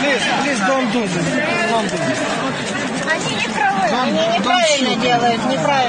Please, please don't do this. Don't do this. Они неправильно, они неправильно делают, неправильно.